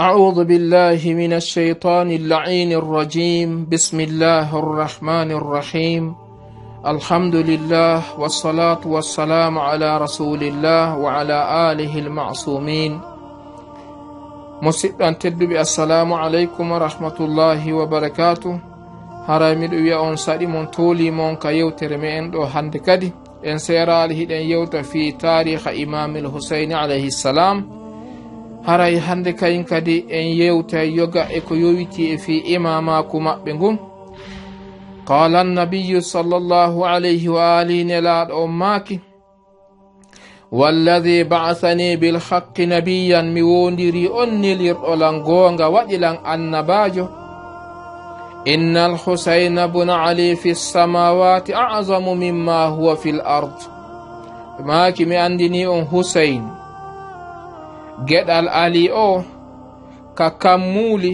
أعوذ بالله من الشيطان اللعين الرجيم. بسم الله الرحمن الرحيم. الحمد لله والصلاة والسلام على رسول الله وعلى آله المعصومين. مسيطان تدبي السلام عليكم ورحمة الله وبركاته هرامل ويا أنصاري من طولي من كيو مئن دو هندكدي إن سيرا لهدين يوت في تاريخ إمام الحسين عليه السلام haray hande kayin kadi en yewta yoga e ko yowiti e fi imamaku maɓɓe ngun qala annabiyu sallllahu alayhi wa alihi nelaɗo on maaki walladi ba'athani bilhaqqi nabiyan mi wondiri on nilirɗolan goonga waɗilan annabajo inna alhusayna buna ali fi lsamawati azamu mimma huwa fi l ard maki mi andini on husayn geɗal ali o ka kammuuli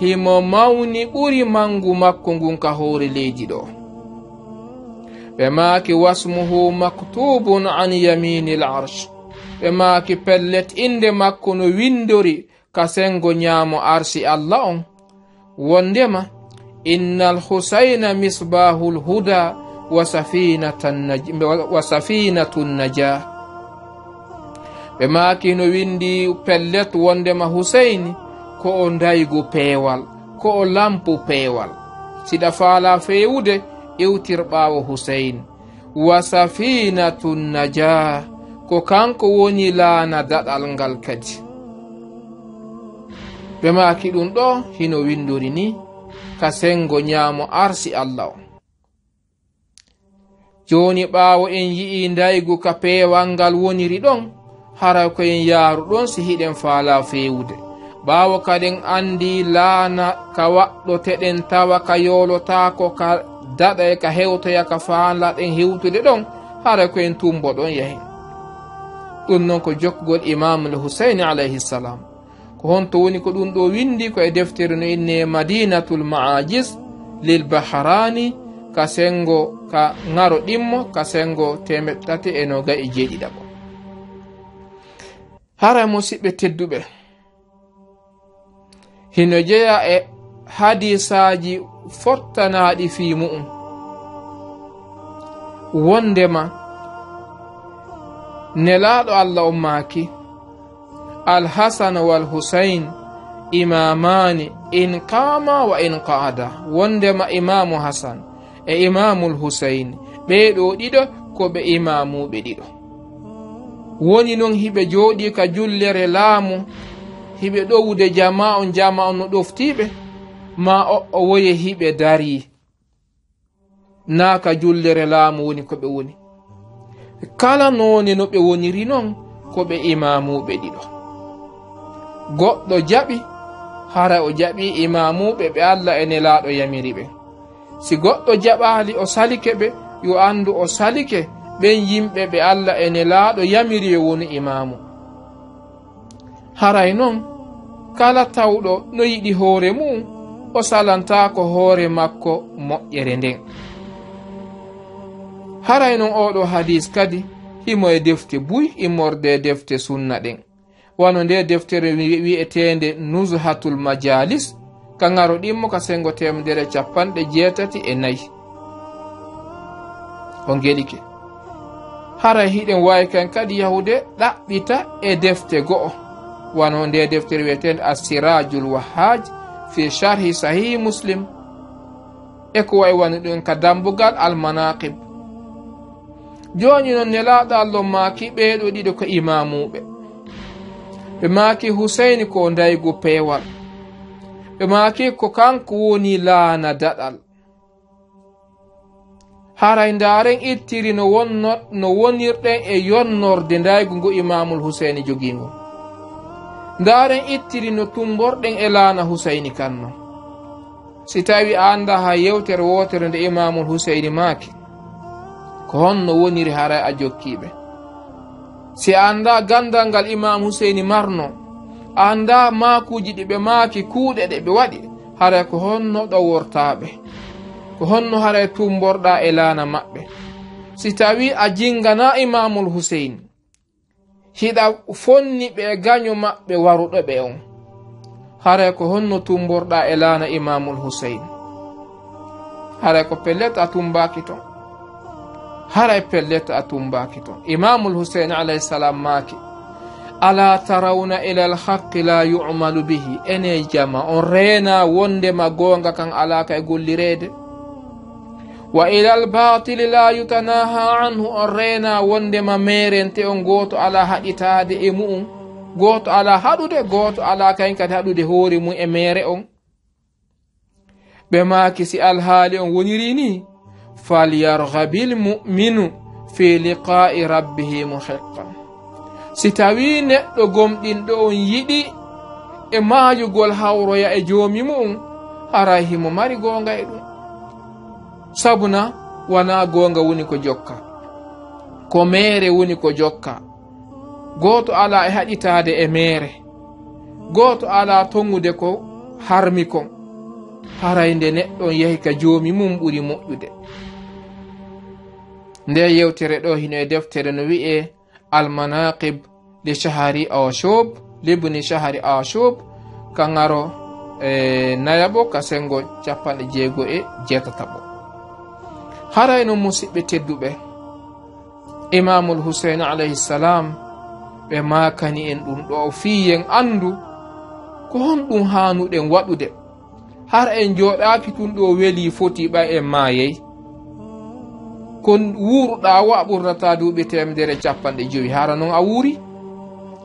himo mawni ɓuri mangu makko ngun ka hoore leydi ɗo ɓe maaki wasmuhu maktubun an yamini l arsh ɓe maaki pellet inde makko no windori ka sengo nyaamo arsi allah on. Wondema innal husayna misbahul huda wa safinatun naja ɓe maaki no windi pellet wondema huseyni ko o daygu peewal ko o lampu peewal. Siɗa faala feewude iwtir ɓaawo wa safinatu naja ko kanko woni laana daɗal ngal kadi. Ɓe maaki ɗum ɗo hino winduri ni ka sengo nyaamo arsi allah o. Joni ɓaawo en yi'i daygu ka peewal ngal woniri ɗon hara koyen yaaru ɗon si hiɗen faala fewude. Ɓaawo kaden andi laana ka waɗɗoteɗen tawa ka yolotako ka daɗa e ka hewtoya ka faalaɗen hewtude ɗon hara koyen tumboɗon tumbo ɗon yahi. Ɗum noon ko jokkugol imamul husaini alayhi salam ko honto woni ko ɗum ɗo windi ko e deftere no inne madinatul maajis lil baharani ka sengo ka ŋaro ɗimmo ka sengo temeɗ tati e noga e jeeɗiɗaɓo hara musidɓe tedduɓe. Hino jeya e hadisaji fottanaɗi fi mu'um. Wondema nelaɗo allah ummaki maaki alhasan wal husain imamani in kama wa in qaada wondema imamu hasan e imamul husain ɓeɗo ɗiɗo ko ɓe imamuɓe ɗiɗo. woni noon hiɓe jooɗi ka jullere laamu. Hiɓe ɗowude jama on jama on no ɗoftiɓe ma o o woye hiɓe dari. Naa ka jullere laamu woni ko ɓe woni. Kala noone no ɓe woniri noon ko ɓe imamuɓe ɗiɗo. Goɗɗo jaɓi hara o jaɓi imamuɓe ɓe allah e nelaɗo yamiri ɓe. Si goɗɗo jaɓali o salike ɓe yo andu o salike ɓen yimɓe ɓe allah ene laaɗo yamiri e woni imamu haray noon kala tawɗo no yiɗi hoore mum o salanta ko hoore makko moƴƴere nden. Haray noon oɗo hadis kadi himo e defte buy immorde e defte sunna ɗen. Wano nde deftere wi'etende nushatul majalis ka garoɗinmo ka sengo temdere capanɗe jeetati e nayi. O geɗike hara hiɗen wawi kan kadi yahude ɗaɓɓita e defte go'o. Wano nde deftere wiyeten assirajul wahaj fi sharhi sahihi muslim e ko way wani ɗum ka dambugal almanaqib. Joni noon nelaɗo allah maaki ɓeɗo ɗiɗo ko imamuɓe ɓe maaki huseyni ko daygu peewal. Ɓe maaki ko kanko woni laana daɗal. haray ndaaren ittiri no wonno no wonirɗen e yonnorde ndaygu ngu imamul huseyni jogingo ndaaren ittiri no tumborɗen e laana huseyni kanno. Si tawi a annda ha yewtere wootere nde imamul huseyni maaki ko honno woniri haray a jokkiɓe si a annda gandal ngal imam huseyni marno a annda maakuuji ɗi ɓe maaki kuuɗe ɗe ɓe waɗi haray ko honno ɗo wortaaɓe ko honno haray tumborɗa e laana maɓɓe. Si tawi a jingana imamul husein hiɗa fonni ɓe gaño maɓɓe waruɗo ɓe on. Hara ko honno tumborɗa e laana imamul husein hara ko pelleta a tumbaki ton. Haray pellet a tumbaki ton. Imamul husein alayhi salam maaki ala tarawna ila alhaqi la yumalu bihi? Ene jama on reena wondema gonga kan alaka e gollirede wa ilal batili la yutanaha anhu on reena wondema merente on goto ala haɗitade e mu'um. Goto ala haɗude goto ala kañ kadi haɗude hoore mum e mere on. Ɓe maki si alhaali on woniri ni falyargabil muminu fi liqa'i rabbihi muhiqqan. Si tawi neɗɗo gomɗinɗo on yiɗi e maayugol hawroya e joomi mum haray himo mari gonga e ɗum. sabuna wona gonga woni ko jokka ko meere woni ko jokka. Goto ala e haɗitaade e meere goto ala tongude ko harmi kon. Haraynde neɗɗon yehi ka joomi mum ɓuri moƴƴude. Nde yewtere ɗo hino e deftere no wi'e almanaqib li shahari ashub libni shahari ashub ka ŋaro e eh, nayaɓo ka sengo capanɗe jeego e jeetataɓo haray no musidɓe tedduɓe. Imamul husein alayhi alayhissalam ɓe makani en ɗum ɗo fiyen andu ko honɗum hanuɗen waɗude. Har en joɗaki tun ɗo weeli foti ɓa en mayey ko wuruɗa wa ɓurnata duuɓi temedere capanɗe joyi. Hara noon a wuuri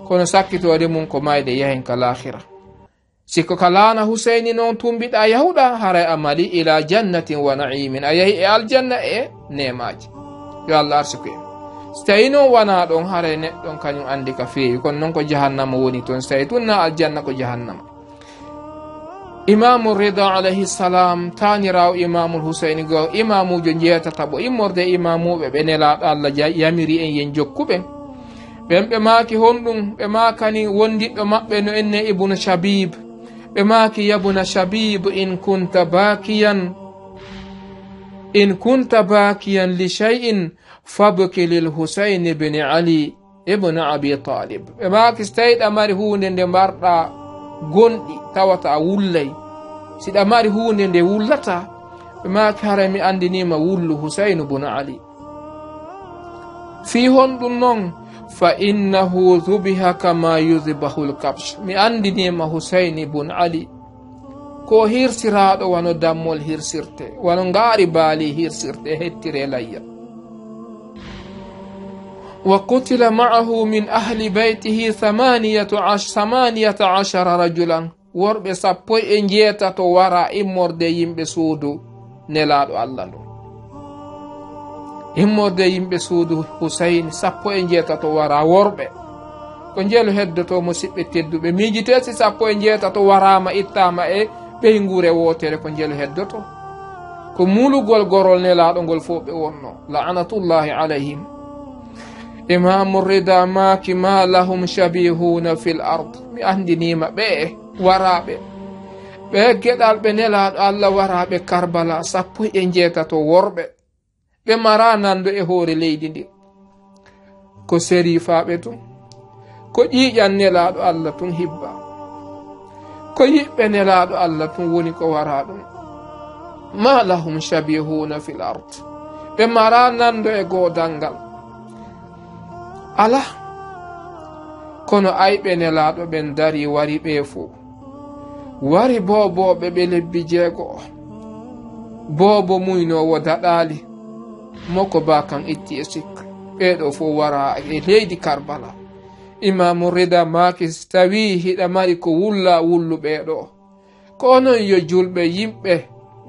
kono sakkitode mum ko mayde yahen ka lahira sikko kalana husaini noon tumbiɗa yahuɗa haray a mali ila jannatin wa naimin. A yahi e aljanna e nemaji. Yo allah arsiku en so tawi noon wona ɗon haray neɗɗon kañum andi ka feewi kono noon ko jahannama woni toon so tawi tunna aljanna ko jahannama. Imamu rida alayhi salam tanirawo imamul husaini go. Imamujo jeetata ɓo immorde imamuɓe ɓe nelaɗo allah yamiri en yen jokkuɓen ɓen ɓe maaki honɗum ɓe makani wondiɗɗo maɓɓe no enne ibnu shabib ɓe maaki yabuna shabib in kunta bakiyan in kunta bakiyan li shay'in fabki lil husayni bni ali ibnu abi talib ɓe maaki so tawi ɗamari hunde nde mbarɗa gonɗi tawata a wullay. Si ɗa mari hunde nde wullata ɓe maki hara mi andinima wullu husainu bunu ali. Fi honɗum noon fa innahu dubiha kama yudbahu lkabsh mi andinima husaini bun ali ko hirsiraɗo wano dammol hirsirte wano ngaari baali hirsirte hettire layya wa qutila maahu min ahli beytihi thamaniyata ashara rajulan worɓe sappo e jeetato wara immorde yimɓe suudu nelaɗo allah ndu immorde yimɓe suudu husaini sappo e jeetato wara worɓe ko jeelu heddoto musidɓe tedduɓe miijitesi sappo e jeetato warama ittama e ɓeygure wotere ko jeelu heddoto ko mulugol gorol nelaɗo ngol fo ɓe wonno laanatullahi alayhim imamu rida maki ma lahum shabihuna fi l ard mi andinima ɓe waraɓe ɓe geɗal ɓe nelaɗo allah waraɓe karbala sappo e jeetato worɓe ɓe mara nando e hoore leydi ndi. Ko serifaɓe tun. Ko ƴiƴan nelaɗo allah tun hibba. Ko yiɓɓe nelaɗo allah tun woni ko wara ɗum. Ma lahum shabihuna fil ard. Ɓe mara nando e godal ala? Kono ayɓe nelaɗo ɓen dari wari ɓe fo wari boboɓe ɓe lebbi jeego. O bobo muynowo daɗali moko ba kan itti e sikka ɓeɗo fo wara e leydi karbala. Imamu rida makis tawi hiɗa mari ko wulla wulluɓeɗo ko onon yo julɓe yimɓe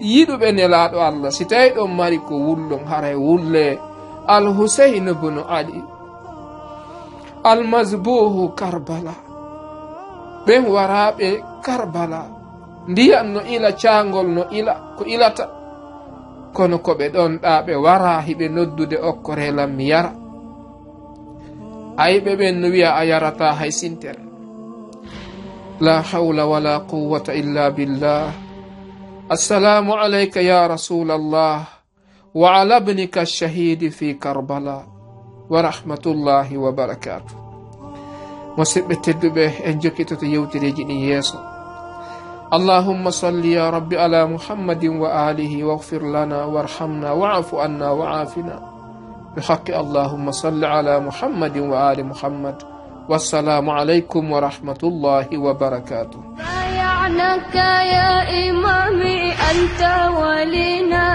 yiɗuɓe nelaɗo allah. Si tawi ɗon mari ko wullon haray wulle. Alhusein bnu ali. Almasbuhu karbala. Ɓen waraɓe karbala. Ndiyan no ila cagol no ila ko ilata. Kono ko ɓe ɗon ɗa ɓe wara hiɓe noddude okkore lam mi yara ayiɓe ɓen no wiya a yarata hay sintere la hawla wala quwata illa billah assalamu alayka ya rasul allah wa ala bnika alshahidi fi karbala wa rahmatullahi wa barakatu musidɓe tedduɓe en jokkitoto yewtireji ɗin yeeso اللهم صل يا رب على محمد وآله واغفر لنا وارحمنا واعف عنا وعافنا. بحق اللهم صل على محمد وآل محمد. والسلام عليكم ورحمة الله وبركاته. بايعناك يا إمامي أنت ولينا.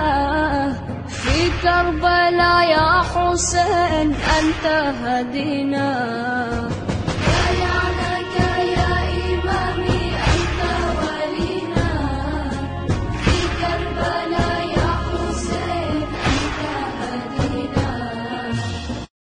في كربلاء يا حسين أنت هدينا.